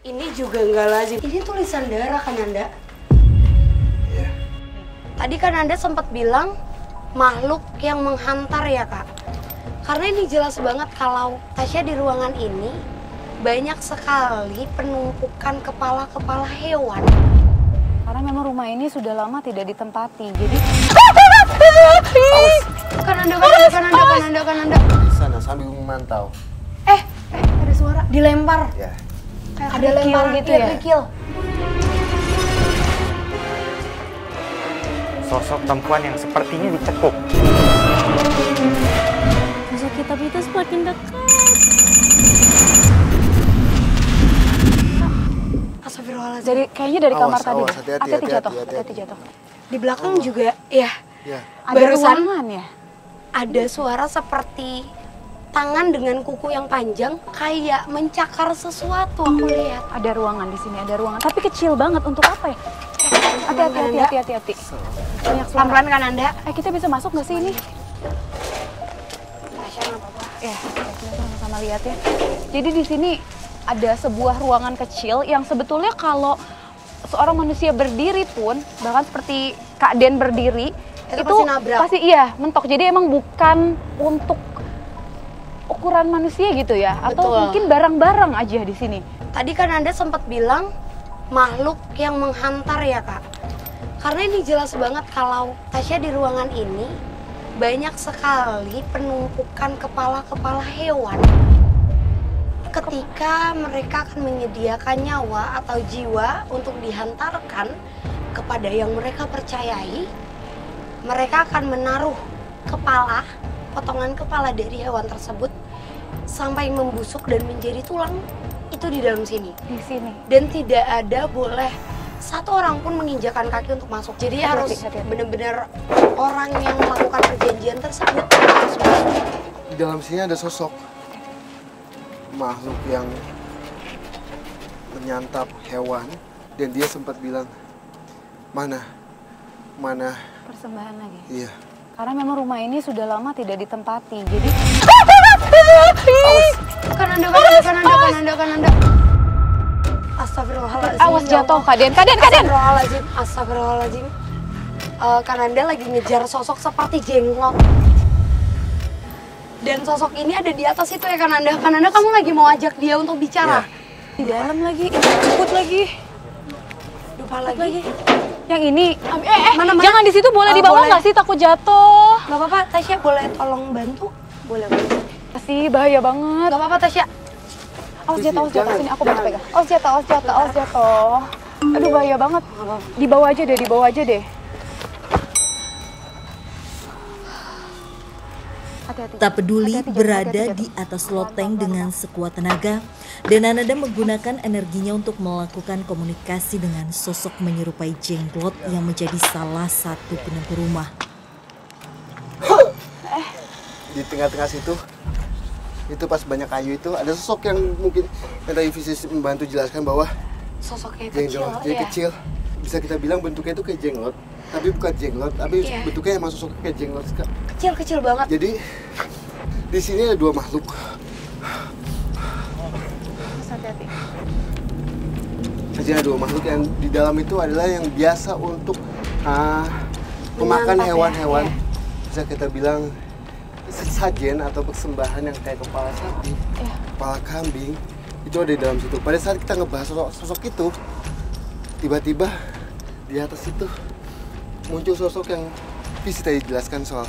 Ini juga nggak lazim. Ini tulisan darah kan Anda? Iya. Tadi kan Anda sempat bilang makhluk yang menghantar ya kak. Karena ini jelas banget kalau Tasya di ruangan ini banyak sekali penumpukan kepala-kepala hewan. Karena memang rumah ini sudah lama tidak ditempati. Jadi Kan Anda, kan Anda, kan Anda, kan Anda, kan Anda. Di sana sambil memantau. Eh, eh ada suara. Dilempar. Ya. Kayak ada kerikil lempar gitu ya? kerikil. Sosok perempuan yang sepertinya dicekuk. Sosok kita itu semakin dekat. Astagfirullahaladzim. dari kayaknya dari Awas, kamar tadi. awas, hati-hati, hati-hati hati-hati, jatuh, hati-hati. jatuh. Di belakang juga, ya Ya. Ada Barusan- ruangan ya? ada suara seperti tangan dengan kuku yang panjang kayak mencakar sesuatu aku lihat. Ada ruangan di sini, ada ruangan. Tapi kecil banget untuk apa ya? Hati-hati, hati-hati, hati-hati. Banyak suara. Pelan-pelan kan Anda? Eh kita bisa masuk nggak sih ini? Tasya nggak apa-apa. Ya, kita sama-sama lihat ya. Jadi di sini ada sebuah ruangan kecil yang sebetulnya kalau seorang manusia berdiri pun, bahkan seperti Kak Den berdiri, Itu pasti nabrak. pasti iya mentok. Jadi emang bukan untuk ukuran manusia gitu ya, atau Betul. mungkin barang-barang aja di sini. Tadi kan Anda sempat bilang makhluk yang menghantar ya kak. Karena ini jelas banget kalau Tasya di ruangan ini banyak sekali penumpukan kepala-kepala hewan. Ketika mereka akan menyediakan nyawa atau jiwa untuk dihantarkan kepada yang mereka percayai, mereka akan menaruh kepala, potongan kepala dari hewan tersebut sampai membusuk dan menjadi tulang itu di dalam sini. Di sini. dan tidak ada boleh. Satu orang pun menginjakan kaki untuk masuk. Jadi Hati-hati, harus benar-benar orang yang melakukan perjanjian tersebut. Harus masuk Di dalam sini ada sosok makhluk yang menyantap hewan. Dan dia sempat bilang mana? Mana? Persembahan lagi. iya. Karena memang rumah ini sudah lama tidak ditempati. Jadi kan anda kan anda kan anda kan anda kan anda Astagfirullahaladzim awas ya jatuh Allah. Kak Den. Kak Den, Kak Den. Astagfirullahaladzim Astagfirullahaladzim Eh, Kananda lagi ngejar sosok seperti jenglot dan sosok ini ada di atas itu ya Kananda Kananda kamu lagi mau ajak dia untuk bicara Di dalam lagi, ikut lagi. lupa lagi Yang ini, eh, eh, Mana, mana? jangan di situ boleh Oh, dibawa nggak sih takut jatuh? Gak apa-apa, Tasya boleh tolong bantu? Boleh, boleh. Kasih bahaya banget. Gak apa-apa, Tasya. Awas jatuh, awas jatuh sini aku bantu pegang. Awas jatuh, awas jatuh, awas jatuh. Aduh bahaya banget. Dibawa aja deh, dibawa aja deh. Hati-hati. Tak peduli Hati-hati, jatuh, berada hati-hati, di atas loteng dengan sekuat tenaga, dan Ananda menggunakan energinya untuk melakukan komunikasi dengan sosok menyerupai jenglot yang menjadi salah satu penunggu rumah. di tengah-tengah situ itu pas banyak kayu itu ada sosok yang mungkin Visis membantu jelaskan bahwa Sosoknya kecil, jenglot ya. kecil bisa kita bilang bentuknya itu kayak jenglot tapi bukan jenglot tapi Iya. bentuknya emang sosok kayak jenglot Kak. Kecil-kecil banget. jadi di sini ada dua makhluk Hati-hati. ada dua makhluk yang di dalam itu adalah yang biasa untuk ah, memakan ya, hewan-hewan iya. bisa kita bilang sesajen atau persembahan yang kayak kepala sapi, Iya. kepala kambing itu ada di dalam situ. Pada saat kita ngebahas sosok, sosok itu, tiba-tiba di atas itu muncul sosok yang Visi tadi jelaskan soal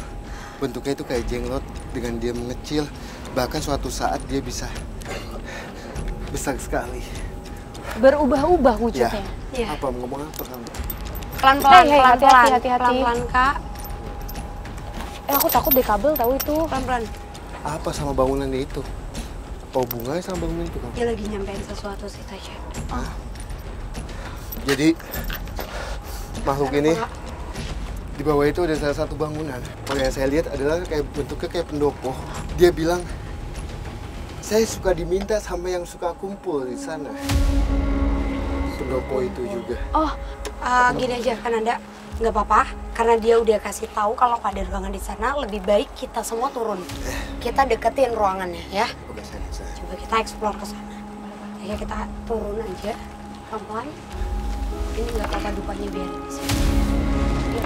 bentuknya itu kayak jenglot dengan dia mengecil bahkan suatu saat dia bisa besar sekali. Berubah-ubah Ya, wujudnya. Iya. apa mau ngomong apa kamu? Pelan-pelan, pelan-pelan. hati-hati, hati-hati. Pelan-pelan, Kak. Eh aku takut deh kabel tahu itu. Pelan-pelan. Apa sama bangunannya itu? Apa hubungannya sama bangunan itu kamu? Dia lagi nyampein sesuatu sih, Tasya. Jadi makhluk ini di bawah itu ada salah satu bangunan. Kalau yang saya lihat adalah kayak bentuknya kayak pendopo. Dia bilang, saya suka diminta sama yang suka kumpul di sana. Pendopo itu juga. Oh, Ah, gini aja, kan Anda nggak apa-apa karena dia udah kasih tahu kalau ada ruangan di sana lebih baik kita semua turun kita deketin ruangannya ya Oke, coba kita explore ke sana Ya kita turun aja pelan-pelan. Ini nggak apa-apa dupanya biar di sini. Ya.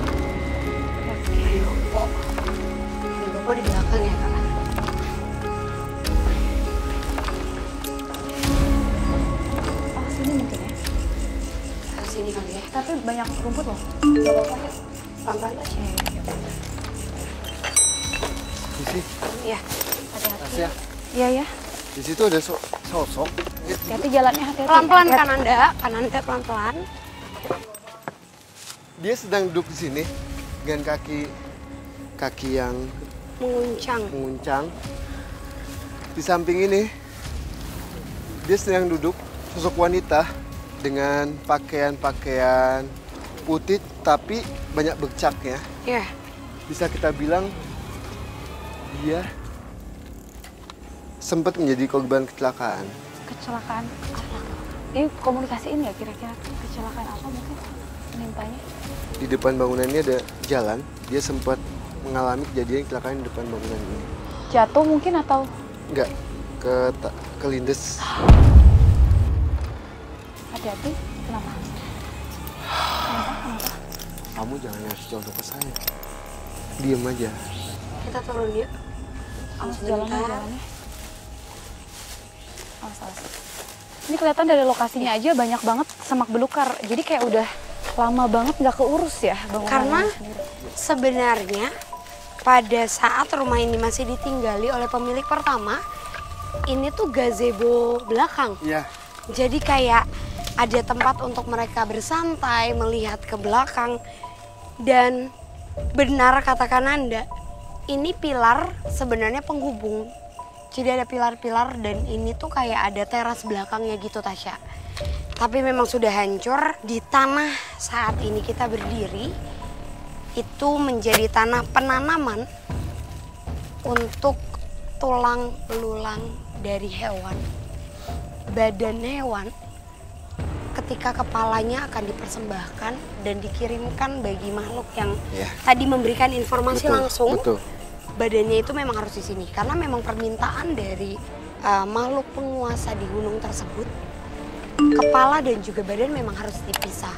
Ayo, kok. Ini bapak di belakang ya kak. Oh sini mungkin ya. Ke sini kali ya. Tapi banyak rumput loh. Gak apa-apa ya. Pelan-pelan aja. Di sini, Iya. Hati-hati. Ya. Iya ya. Di situ ada so- sosok. Hati-hati jalannya hati-hati. Pelan-pelan kan anda, kan anda pelan-pelan. Dia sedang duduk di sini dengan kaki kaki yang Menguncang. menguncang. Di samping ini dia sedang duduk sosok wanita dengan pakaian-pakaian putih tapi banyak bercaknya. Ya. Bisa kita bilang dia sempat menjadi korban kecelakaan. Kecelakaan. Ini komunikasiin ya kira-kira kecelakaan apa mungkin menimpanya? Di depan bangunan ini ada jalan. Dia sempat mengalami kejadian kecelakaan di depan bangunan ini. Jatuh mungkin atau Enggak, ke kelindes. hati-hati? Kenapa? Kamu jangan ngasih contoh ke saya. Diam aja. Kita turun yuk. Awas Sebentar. jalannya. Awas awas. Ini kelihatan dari lokasinya aja banyak banget semak belukar. Jadi kayak udah lama banget nggak keurus ya bangunannya Karena sebenarnya pada saat rumah ini masih ditinggali oleh pemilik pertama, ini tuh gazebo belakang. Iya. Jadi kayak ada tempat untuk mereka bersantai, melihat ke belakang. Dan benar katakan Anda, ini pilar sebenarnya penghubung. Jadi ada pilar-pilar dan ini tuh kayak ada teras belakangnya gitu Tasya. Tapi memang sudah hancur di tanah saat ini kita berdiri itu menjadi tanah penanaman untuk tulang belulang dari hewan. Badan hewan ketika kepalanya akan dipersembahkan dan dikirimkan bagi makhluk yang Iya. tadi memberikan informasi Betul, langsung betul. badannya itu memang harus di sini karena memang permintaan dari uh, makhluk penguasa di gunung tersebut kepala dan juga badan memang harus dipisah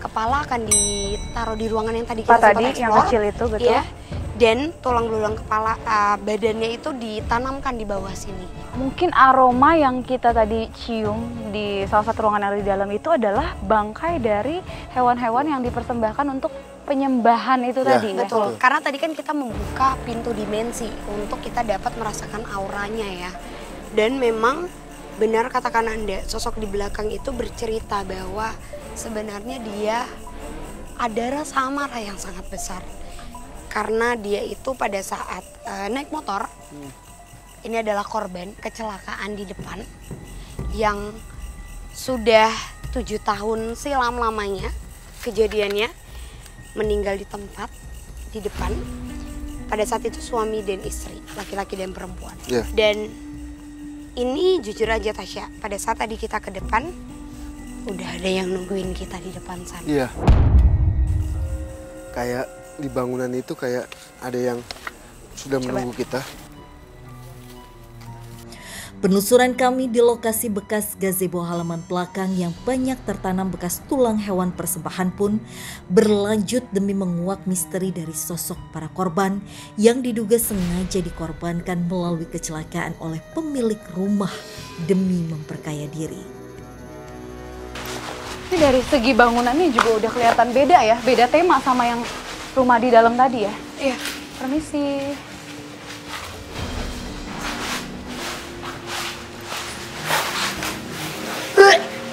kepala akan ditaruh di ruangan yang tadi kita Pak sempat tadi yang kecil itu, betul. Iya. Dan tulang belulang kepala uh, badannya itu ditanamkan di bawah sini Mungkin aroma yang kita tadi cium di salah satu ruangan yang ada di dalam itu adalah bangkai dari hewan-hewan yang dipersembahkan untuk penyembahan itu Ya, tadi ya. Betul, karena tadi kan kita membuka pintu dimensi untuk kita dapat merasakan auranya ya. Dan memang benar katakan Anda, sosok di belakang itu bercerita bahwa sebenarnya dia ada rasa amarah yang sangat besar. Karena dia itu pada saat eh, naik motor, ini adalah korban kecelakaan di depan yang sudah tujuh tahun silam lamanya kejadiannya meninggal di tempat di depan pada saat itu suami dan istri laki-laki dan perempuan Iya. dan ini jujur aja Tasya pada saat tadi kita ke depan udah ada yang nungguin kita di depan sana Iya. Kayak di bangunan itu kayak ada yang sudah menunggu kita. Penelusuran kami di lokasi bekas gazebo halaman belakang yang banyak tertanam bekas tulang hewan persembahan pun berlanjut demi menguak misteri dari sosok para korban yang diduga sengaja dikorbankan melalui kecelakaan oleh pemilik rumah demi memperkaya diri. Ini dari segi bangunannya juga udah kelihatan beda ya, beda tema sama yang rumah di dalam tadi ya. iya Permisi.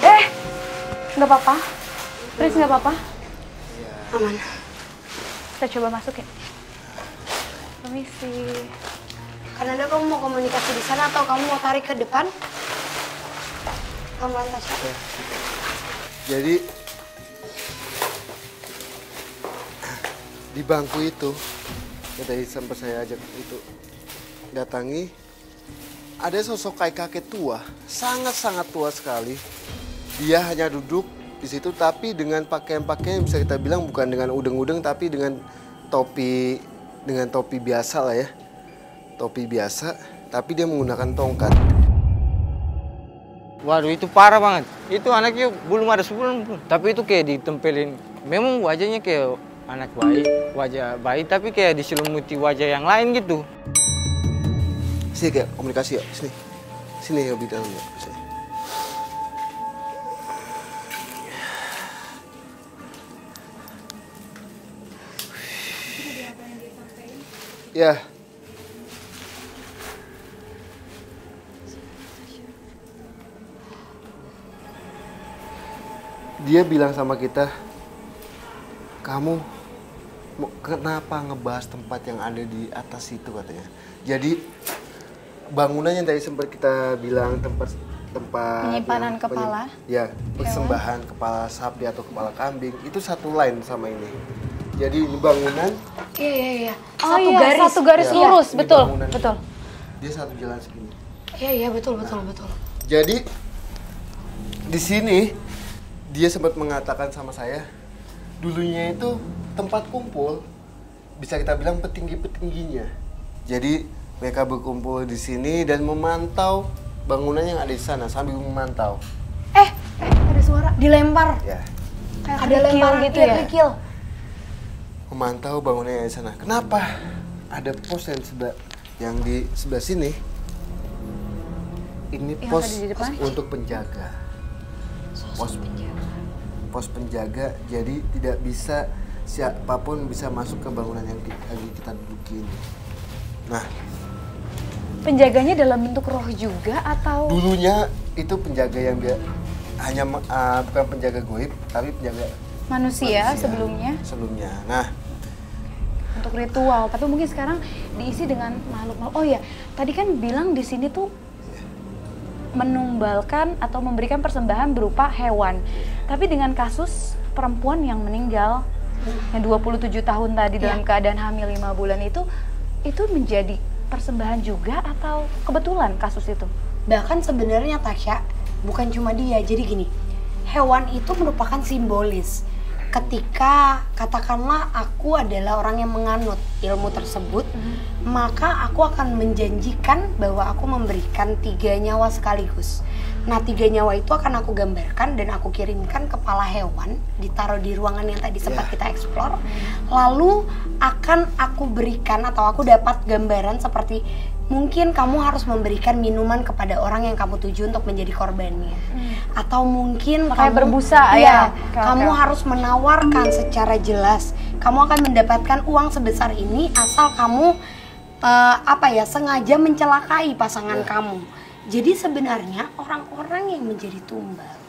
Eh, nggak apa-apa. Please nggak apa-apa. aman Kita coba masuk ya. Permisi. karena ada kamu mau komunikasi di sana atau kamu mau tarik ke depan kamu Tasya Jadi di bangku itu yang tadi sempat saya ajak itu datangi ada sosok kayak kakek tua, sangat-sangat tua sekali. Dia hanya duduk di situ tapi dengan pakaian-pakaian bisa kita bilang bukan dengan udeng-udeng tapi dengan topi dengan topi biasa lah ya. Topi biasa tapi dia menggunakan tongkat. Waduh itu parah banget. Itu anaknya belum ada sebulan. Tapi itu kayak ditempelin. Memang wajahnya kayak anak bayi, wajah bayi tapi kayak diselimuti wajah yang lain gitu. Sini kayak komunikasi ya, sini. Sini ya dalam ya. Ya. Dia bilang sama kita, kamu kenapa ngebahas tempat yang ada di atas itu katanya. Jadi bangunan yang tadi sempat kita bilang tempat tempat Penyimpanan yang kepala ya persembahan kepala sapi atau kepala kambing itu satu line sama ini. Jadi ini bangunan Iya iya iya. Oh Satu iya, garis. satu garis Ya, lurus, ini betul, bangunan. betul. dia satu jalan segini. Iya iya betul betul betul. Jadi di sini dia sempat mengatakan sama saya dulunya itu tempat kumpul bisa kita bilang petinggi-petingginya. Jadi mereka berkumpul di sini dan memantau bangunan yang ada di sana sambil memantau. Eh, eh ada suara dilempar. Ya, Kayak Ada lemparan gitu iya, ya. kerikil. memantau bangunan yang ada di sana. Kenapa? Ada pos yang sebelah yang di sebelah sini. Ini pos depan? untuk penjaga. Pos penjaga. Pos penjaga. Jadi tidak bisa siapa pun bisa masuk ke bangunan yang di- lagi kita duduki ini. Nah, Penjaganya dalam bentuk roh juga atau dulunya itu penjaga yang dia hanya ah, bukan penjaga goib, tapi penjaga manusia, manusia sebelumnya Sebelumnya. Nah, untuk ritual, tapi mungkin sekarang diisi dengan makhluk-makhluk. Oh ya, tadi kan bilang di sini tuh menumbalkan atau memberikan persembahan berupa hewan. Tapi dengan kasus perempuan yang meninggal yang 27 tahun tadi dalam keadaan hamil 5 bulan itu itu menjadi persembahan juga atau kebetulan kasus itu? Bahkan sebenarnya Tasya bukan cuma dia. Jadi gini, hewan itu merupakan simbolis. Ketika katakanlah aku adalah orang yang menganut ilmu tersebut, maka aku akan menjanjikan bahwa aku memberikan tiga nyawa sekaligus. Nah, tiga nyawa itu akan aku gambarkan dan aku kirimkan kepala hewan, ditaruh di ruangan yang tadi sempat kita explore. Lalu akan aku berikan atau aku dapat gambaran seperti mungkin kamu harus memberikan minuman kepada orang yang kamu tuju untuk menjadi korbannya. Atau mungkin Makanya kamu berbusa, ya. Oke, kamu oke. harus menawarkan secara jelas. Kamu akan mendapatkan uang sebesar ini asal kamu eh, apa ya sengaja mencelakai pasangan kamu. Jadi sebenarnya orang-orang yang menjadi tumbal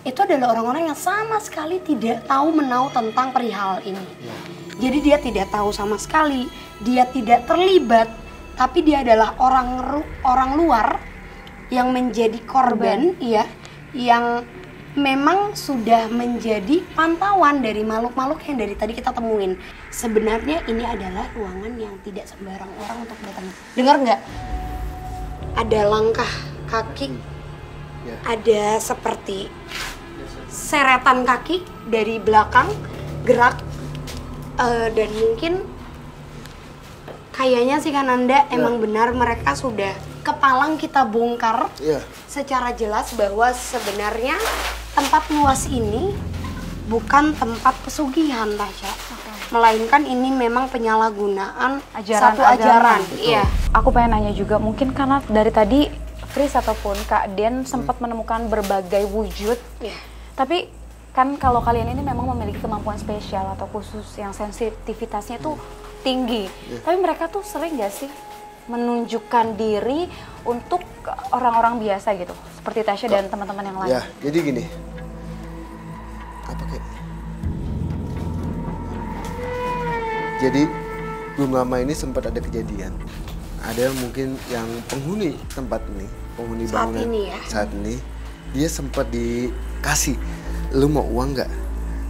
itu adalah orang-orang yang sama sekali tidak tahu menau tentang perihal ini. Jadi dia tidak tahu sama sekali, dia tidak terlibat, tapi dia adalah orang orang luar yang menjadi korban, iya, yang memang sudah menjadi pantauan dari makhluk-makhluk yang dari tadi kita temuin. Sebenarnya ini adalah ruangan yang tidak sembarang orang untuk datang. Dengar nggak? Ada langkah kaki, Ya. ada seperti seretan kaki dari belakang gerak eh, dan mungkin kayaknya sih Kananda emang benar mereka sudah kepalang kita bongkar Iya. secara jelas bahwa sebenarnya tempat luas ini bukan tempat pesugihan Tasya. Melainkan ini memang penyalahgunaan Ajaran- satu ajaran. ajaran. Iya. Aku pengen nanya juga, mungkin karena dari tadi Fris ataupun Kak Den sempat menemukan berbagai wujud. Iya. Tapi kan kalau kalian ini memang memiliki kemampuan spesial atau khusus yang sensitivitasnya itu tinggi. Tapi mereka tuh sering gak sih menunjukkan diri untuk orang-orang biasa gitu, seperti Tasya dan teman-teman yang lain. Ya, jadi gini. Apa kayak? Jadi belum lama ini sempat ada kejadian. Ada mungkin yang penghuni tempat ini, penghuni Saat bangunan ini ya? saat ini, dia sempat dikasih, lu mau uang nggak?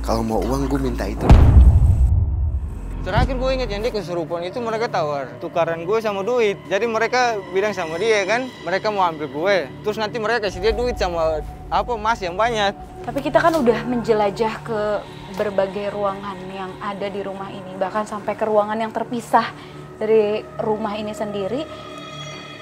Kalau mau uang gue minta itu. Terakhir gue ingat yang dia kesurupan itu mereka tawar tukaran gue sama duit. Jadi mereka bilang sama dia kan, mereka mau ambil gue. Terus nanti mereka kasih dia duit sama apa emas yang banyak. Tapi kita kan udah menjelajah ke berbagai ruangan yang ada di rumah ini, bahkan sampai ke ruangan yang terpisah dari rumah ini sendiri.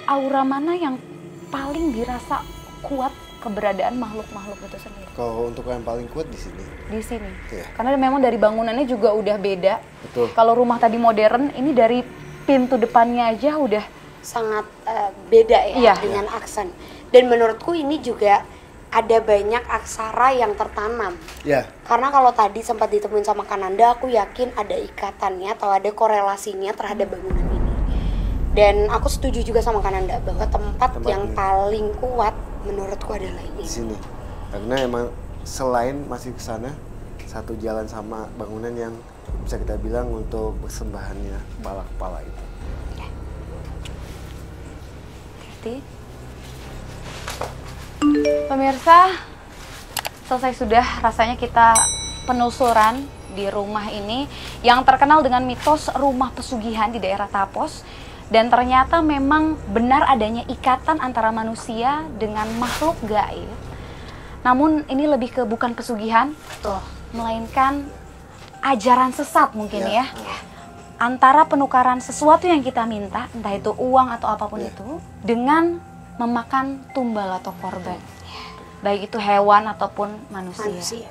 Aura mana yang paling dirasa kuat keberadaan makhluk-makhluk itu sendiri Kalau untuk yang paling kuat di sini. di sini. Iya. Karena memang dari bangunannya juga udah beda. Betul. Kalau rumah tadi modern, ini dari pintu depannya aja udah sangat eh, beda ya Iya. dengan aksen. Dan menurutku ini juga ada banyak aksara yang tertanam. Ya, Karena kalau tadi sempat ditemuin sama Kananda, aku yakin ada ikatannya atau ada korelasinya terhadap bangunan ini. Dan aku setuju juga sama Kananda bahwa tempat, Tempat yang ini. paling kuat menurutku adalah di ini. sini. Karena emang selain masih ke sana satu jalan sama bangunan yang bisa kita bilang untuk persembahannya kepala-kepala itu. Berarti Pemirsa, selesai sudah rasanya kita penelusuran di rumah ini yang terkenal dengan mitos rumah pesugihan di daerah Tapos dan ternyata memang benar adanya ikatan antara manusia dengan makhluk gaib. Namun ini lebih ke bukan pesugihan, Tuh, melainkan ajaran sesat mungkin Ya. ya. Antara penukaran sesuatu yang kita minta, entah itu uang atau apa pun Ya. itu, dengan memakan tumbal atau korban. Baik itu hewan ataupun manusia. manusia.